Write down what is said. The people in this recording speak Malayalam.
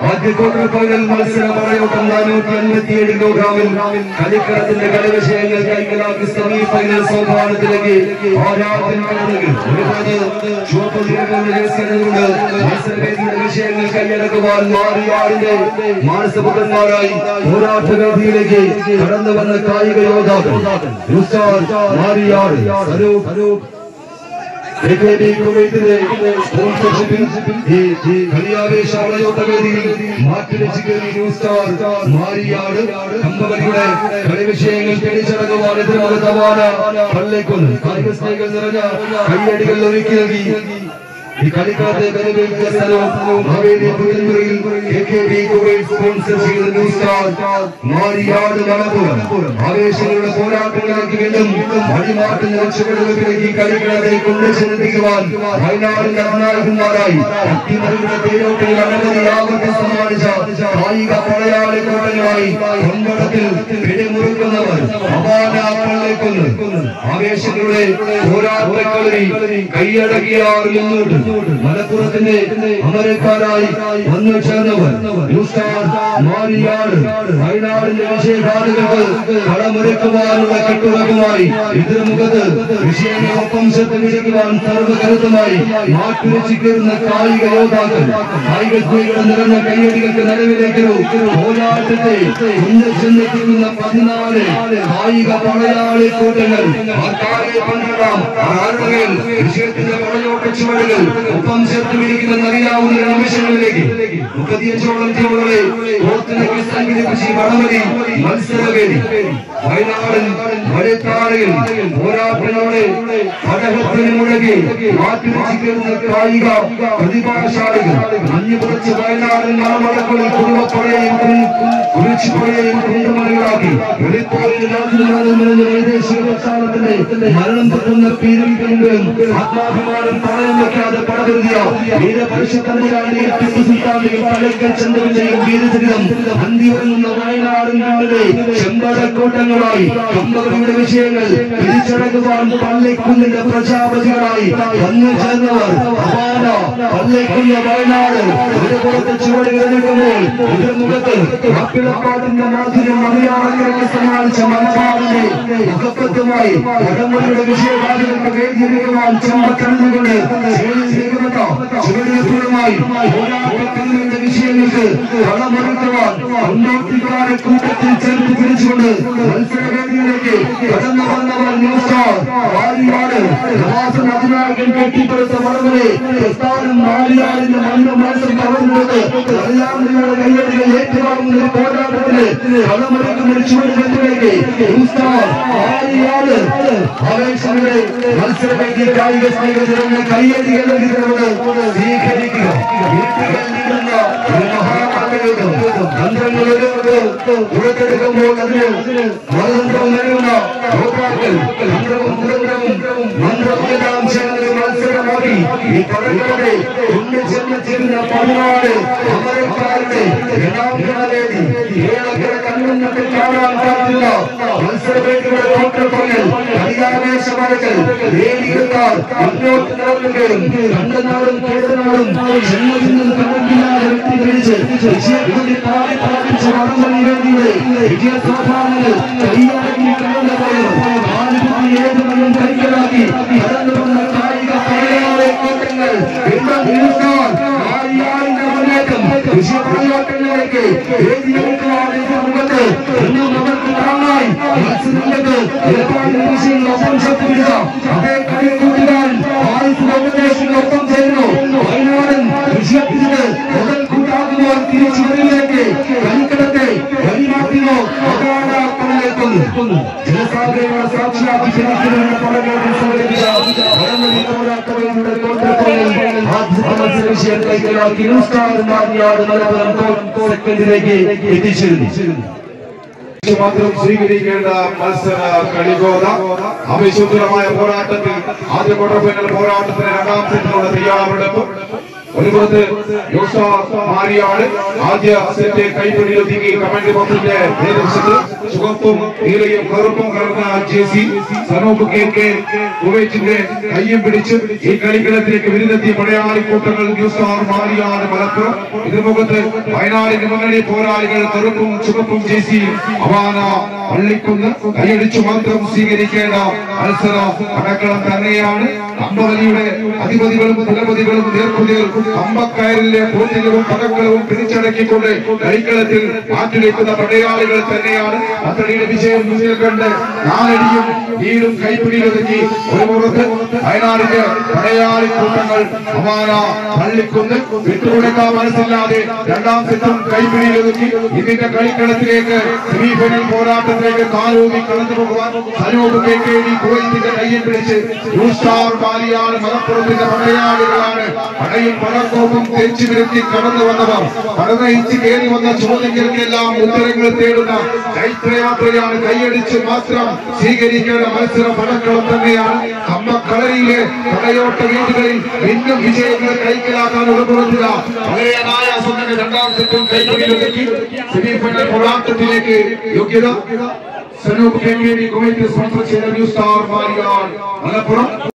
ആദ്യ ക്വാർട്ടർ ഫൈനൽ മത്സരം പറയോട്ടം നാനൂറ്റി അൻപത്തിയേഴ് കിലോഗ്രാമിൽ കളിക്കളത്തിന്റെ കളിവിഷയങ്ങൾ കൈക്കലാക്കി സെമി ഫൈനൽ സോപാനത്തിലേക്ക് വിഷയങ്ങൾ കൈയടക്കുവാൻ മാറിയാടിന്റെ മാനസപുത്രന്മാരായി പോരാട്ടവേദിയിലേക്ക് കടന്നു വന്ന കായിക യോദ്ധാക്കൾ. മാറിയാട് സ്വരൂപ് AKB കുവൈറ്റിലെ ഈ കളിയാവേശ വളയോട്ടവേദിയിൽ മാറ്റിവെച്ച് കയറി ന്യൂസ് സ്റ്റാർ മാരിയാട് കമ്പവലിയുടെ കളിവിഷയങ്ങൾ തെളിച്ചടങ്ങുവാൻ തവാന പള്ളിക്കൊന്ന് കായിക നിറഞ്ഞ കൈയടികൾ ഒരുക്കി നൽകി സ്റ്റാർ മലപ്പുറം ആവേശങ്ങളുടെ പോരാട്ടങ്ങളിലേക്ക് വീണ്ടും വഴിമാറ്റം ആവേശങ്ങളുടെ പോരാട്ടക്കളരി കൈയടക്കിയാർ മുന്നോട്ട്. മലപ്പുറത്തിന്റെ അമരക്കാരായി വന്നു ചേർന്നവർ മാറിയാട് വയനാടിന്റെ വിജയഗാഥകൾക്ക് കളമൊരുക്കുവാനുള്ള കെട്ടുറപ്പുമായി എതിർമുഖത്ത് വിഷയങ്ങളെ വിജയിക്കുവാൻ സർവകരുത്തമായി മാറ്റുരച്ചു കയറുന്ന കായിക യോദ്ധാക്കൾ കായിക സ്ത്രീകൾ നിറഞ്ഞ കൈയടികൾക്ക് നിലവിലേക്കൊരു പോരാട്ടത്തെ ചിന്തിക്കുന്ന പതിനാല് കായിക പടയാളി കൂട്ടങ്ങൾ. ആർക്കാരെ പങ്കിടാം? ആറുകൾ വിഷയത്തിന്റെ പടയോട്ട ചുവടുകൾ ഒപ്പം ചേർത്ത് പിടിക്കുന്ന അറിയാവുന്ന നിമിഷങ്ങളിലേക്ക് മുപ്പത്തിയഞ്ചോളം ടീമുകളെ വടമതി മത്സരവേദി. വയനാടൻ മഴത്താറയിൽ പോരാട്ടങ്ങളോടെ പടഹത്തിന് മുഴകി മാറ്റിവെച്ചിരിക്കുന്ന കായിക പ്രതിഭാശാലികൾ. മഞ്ഞു പുറച്ച് വയനാടൻ മണമടക്കളിൽ കുടുംബപ്പുഴയും കുറിച്ചുപുഴയും കുണ്ടുമണികളാക്കി. വെളിപ്പോയിൽ മരണം തൊട്ടുന്ന പീരങ്കികളും ആത്മാഭിമാനം പണയം വെക്കാതെ പടകരുതിയ വീരപരിശുദ്ധരാണ് ടിപ്പു സുൽത്താന്റെയും പഴക്കൽ ചന്ദ്രന്റെയും വീരചരിതം അന്തിയുറങ്ങുന്ന ചെമ്പടക്കൂട്ടങ്ങളായി കമ്പകളുടെ വിഷയങ്ങൾ തിരിച്ചടക്കുവാൻ പള്ളിക്കുന്നിന്റെ പ്രജാപതികളായി വന്നു ചേർന്നവർ അപാന പള്ളിക്കുന്ന വയനാട്. ഒരു പുറത്ത് ചുവടുകൾ നിൽക്കുമ്പോൾ എതിർമുഖത്ത് അപ്പിളപ്പാട്ടിന്റെ മാധുര്യം അറിയാതെ സമ്മാനിച്ച മലബാറിന്റെ മുഖപ്പത്തുമായി വേദിയൊരുക്കുവാൻ ചെമ്പക്കടന്നുകൊണ്ട് ചുവടുകളുമായി പോരാട്ടത്തിന്റെ വിഷയങ്ങൾക്ക് உள்ளாட்சிக்கார கூட்டத்தில் சேர்ந்து பிரிச்சு கொண்டு மல்சரவேதியிலேயே கடந்து வந்தவர் கையடிகள் തന്ത്രങ്ങൾ പുറത്തെടുക്കുമ്പോൾ അതിന് മതതന്ത്രം നൽകുന്ന യോദ്ധാക്കൾ തന്ത്രവും കുതന്ത്രവും മന്ത്രവും എല്ലാം ചേർന്ന് ഒരു മത്സരമാക്കി. ഈ പടങ്ങളുടെ ഉള്ളിൽ ചെന്ന് ചേരുന്ന പതിനാല് അമരക്കാരുടെ രണ്ടാംകാലേതി ഏഴക്കര കാണാൻ തോറ്റപ്പറയൽ അധികാരവേശമരകൾ വേദികൾക്കാർ മുന്നോട്ട് നടന്നുകയും കണ്ടനാടും കേട്ടനാടും ജന്മദിനം കണക്കില്ലാതെ വെട്ടിപ്പിടിച്ച് വിജയക്കൊടി പാടി പ്രാപിച്ച വടംവലി വേദിയുടെ വിജയ സോപാനങ്ങൾ കൈയടക്കി കടന്നു പോയവർ ആലുകുത്തി ഏത് മണ്ണും കൈക്കലാക്കി കടന്നു വന്ന കായിക പടയാളെ കൂട്ടങ്ങൾ വീണ്ടും നിൽക്കാൻ ആര്യാടിന്റെ മുന്നേറ്റം. ഇന്നും അവർക്ക് താങ്ങായി മത്സരങ്ങൾക്ക് ഒരുപാട് വിഷയങ്ങൾ ഒപ്പം ശക്തിപ്പിടിച്ച അതേ കളി കൂട്ടുകാരൻ ആയുസ് ഒപ്പം ചേരുന്നു വയനാടൻ വിജയത്തിന് മുതൽ കൂട്ടാകുമ്പോൾ തിരിച്ചു വരിലേക്ക് കളിക്കടത്തെ പണിയേക്കുന്നു ജനസാഗരങ്ങളെ സാക്ഷിയാക്കി ജനിക്കുന്നവരുടെ പടങ്ങൾക്ക് സംഘടിപ്പിച്ച മത്സര വിഷയം കൈക്കലാക്കി ന്യൂസ്റ്റാർ മാറിയാട് മലപ്പുറം സെക്കൻഡിലേക്ക് എത്തിച്ചിരുന്നു. മാത്രം സ്വീകരിക്കേണ്ട മത്സര കളിഗോത അവിശുദ്ധമായ പോരാട്ടത്തിൽ ആദ്യ ക്വാർട്ടർ ഫൈനൽ പോരാട്ടത്തിന് രണ്ടാം സെറ്റിനുള്ള തയ്യാറെടുപ്പ് ഒരു പുറത്ത് യോശാ മാരിയാണ്. ആദ്യ സെറ്റ് കൈപ്പിടിയിലൊതുങ്ങി കമാൻഡ് ബോക്സിന്റെ നേതൃത്വത്തിൽ ചുവപ്പും നീലയും കറുപ്പും കലർന്ന ജേസി സനൂപ് കെ കെ കുവൈറ്റിന്റെ കയ്യും പിടിച്ച് ഈ കളിക്കളത്തിലേക്ക് വിരുന്നെത്തിയ മലയാളി കൂട്ടങ്ങൾ ന്യൂസ് ആർ മാരിയാണ് മലപ്പുറം എതിർമുഖത്ത് വയനാടിന് മുന്നണി പോരാളികൾ കറുപ്പും ചുവപ്പും ജേസി അവാന പള്ളിക്കുന്ന് കൈയടിച്ചു മാത്രം സ്വീകരിക്കേണ്ട മത്സര അടക്കളം തന്നെയാണ്. കമ്പവലിയുടെ അധിപതികളും കുലപതികളും നേർക്കുതികൾ അമ്പക്കയറിലെ പൂർത്തികളും പടക്കളവും പിടിച്ചടക്കിക്കൊണ്ട് കളിക്കളത്തിൽ മാറ്റിവെക്കുന്ന പടയാളികൾ തന്നെയാണ്. പത്തടിയുടെ വിജയം മുന്നിൽ കണ്ട് നാലടിയും വീടും കൈപ്പിടിയിലൊതുക്കി ഒരു പുറത്ത് വയനാടിന്റെ പടയാളി കൂട്ടങ്ങൾ സമാന പള്ളിക്കുന്ന് വിട്ടുകൊടുക്കാൻ മനസ്സില്ലാതെ രണ്ടാം സെറ്റും കൈപ്പിടിയിലൊതുക്കി ഇതിന്റെ കളിക്കളത്തിലേക്ക് സെമിഫൈനൽ പോരാട്ടത്തിലേക്ക് കാലൂന്നി കടന്നു പോകുവാൻ സനൂപ് കെ കെ ഡി കുവൈറ്റിന്റെ കയ്യിൽ പിടിച്ച്. ന്യൂ സ്റ്റാർ ബാലിയാണ് മലപ്പുറത്തിന്റെ പടയാളികളാണ്. പടയും പടക്കോപ്പും തെച്ചു വിരുത്തി കടന്നു വന്നവർ. പടനയിച്ച് കയറി വന്ന ചോദ്യങ്ങൾക്കെല്ലാം ഉത്തരങ്ങൾ തേടുന്ന ചൈത്രയാത്രയാണ് കൈയടിച്ച് മാത്രം സ്വീകരിക്കേണ്ട മത്സര പടക്കളം തന്നെയാണ്. കമ്പക്കളരിയിലെ പടയോട്ട വീടുകളിൽ ഇന്നും വിജയങ്ങൾ കൈക്കലാക്കാൻ ഉടമ്പുറത്തില്ല പഴയനായ സ്വന്തം രണ്ടാം സെറ്റും കൈപ്പിടിയിലൊതുക്കി സെമിഫൈനൽ പോരാട്ടത്തിലേക്ക് യോഗ്യത Sanoop K K D Kuwait sponsor ചെയ്ത ന്യൂ സ്റ്റാർ മാരിയാൻ മലപ്പുറം